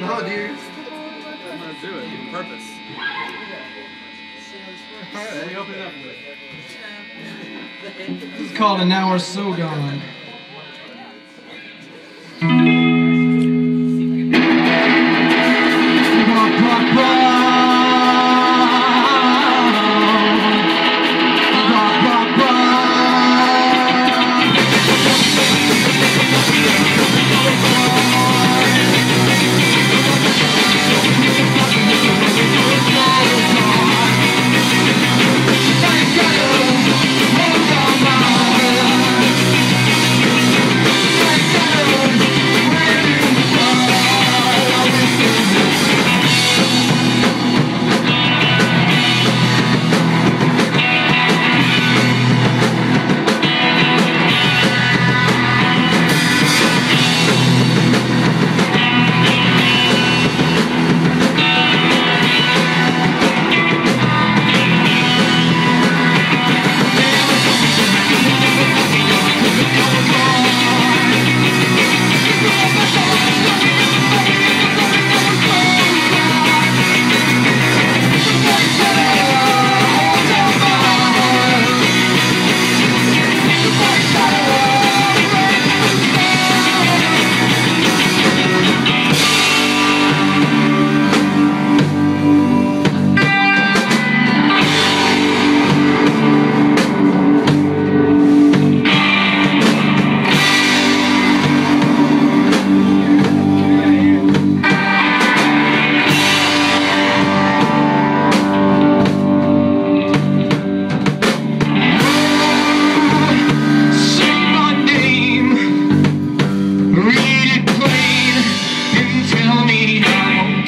No, dude. I'm gonna do it purpose. Alright, me open it up it's This is called an hour So Gone.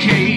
education.